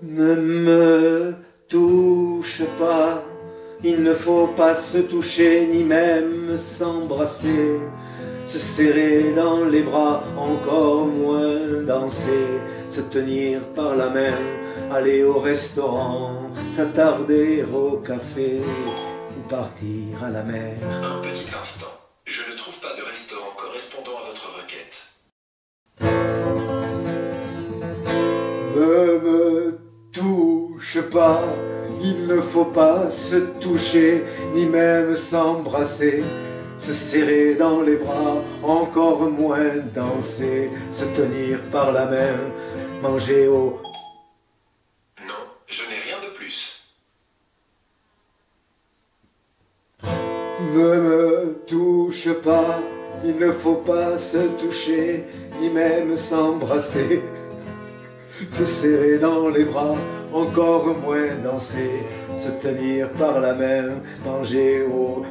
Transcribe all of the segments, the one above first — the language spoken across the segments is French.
Ne me touche pas, il ne faut pas se toucher ni même s'embrasser, se serrer dans les bras, encore moins danser, se tenir par la main, aller au restaurant, s'attarder au café ou partir à la mer. Un petit instant. Je ne trouve pas de restaurant correspondant à votre requête. Touche pas, il ne faut pas se toucher, ni même s'embrasser, se serrer dans les bras, encore moins danser, se tenir par la main, manger au... Non, je n'ai rien de plus. Ne me touche pas, il ne faut pas se toucher, ni même s'embrasser, se serrer dans les bras, encore moins danser, se tenir par la main, manger au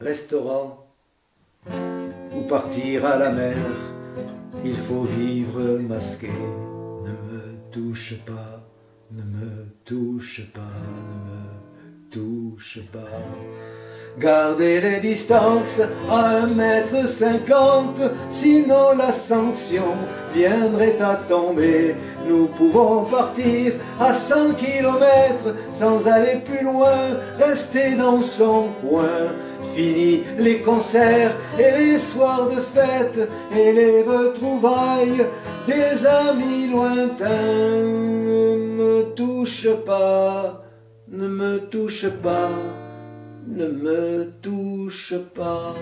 restaurant ou partir à la mer. Il faut vivre masqué, ne me touche pas, ne me touche pas, ne me touche pas. Gardez les distances à un mètre cinquante, sinon la sanction viendrait à tomber. Nous pouvons partir à 100 kilomètres sans aller plus loin, rester dans son coin. Fini les concerts et les soirs de fête et les retrouvailles des amis lointains. Ne me touche pas, ne me touche pas ne me touche pas.